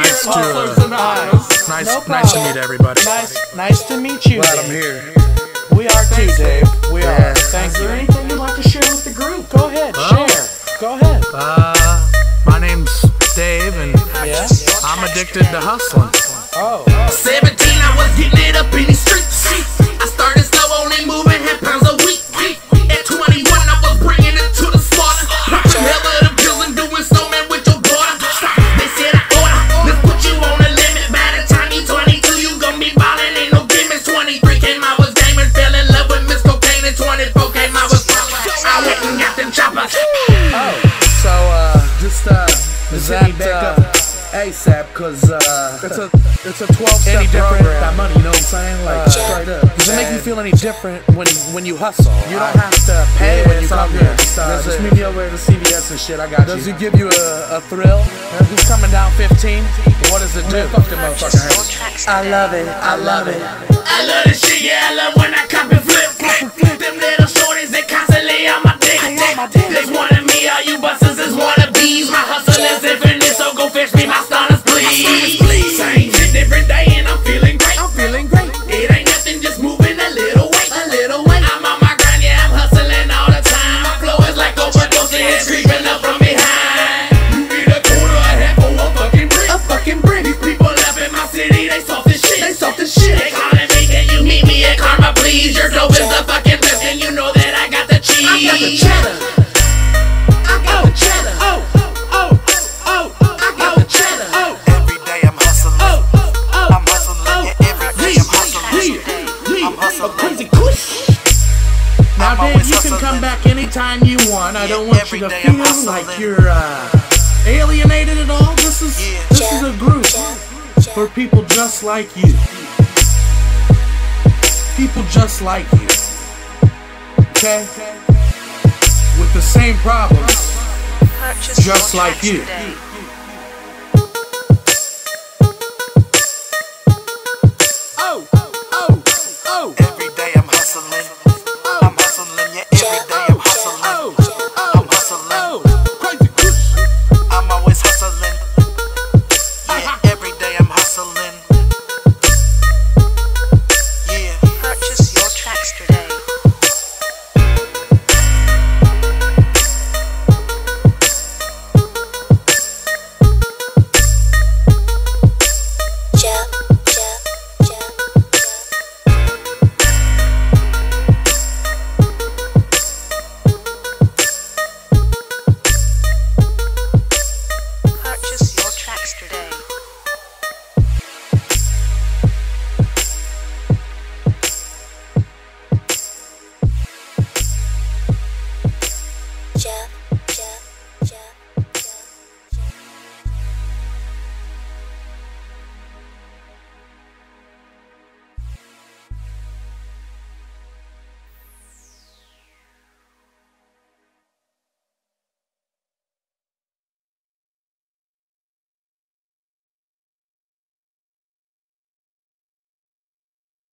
Nice to, uh, Nice, No nice to meet everybody. Nice, nice to meet you. Glad Dave. I'm here. We are too, Dave. We Yeah. are. Thank Is there you. anything you'd like to share with the group? Go ahead, Well- share. Go ahead. Uh, my name's Dave, and Yeah. I'm addicted to hustling. Oh. 17, I was getting them choppers. So, uh, just, uh, is that, me back uh, up. ASAP, cause, uh, It's a it's a 12 step any different program. that money, you know what I'm saying? Like, Uh, straight up. Does it make you feel any different when when you hustle? You don't have to pay Yeah, when you come good. here. Just, uh, Does just it- meet me over at the CVS and shit. I got Does you. it give you a, a thrill? Who's coming down 15? What does it do? Fuck them motherfucking haters. I love it. I love it. I love this shit, yeah, I love when I cop and flip. Them little my hustling. I'm. Crazy kush. Now, I'm Dave, you can come back anytime you want. I don't want you to every day I'm feel like you're uh, alienated at all. This is this is a group for people just like you. People just like you. Okay? With the same problems, just like you.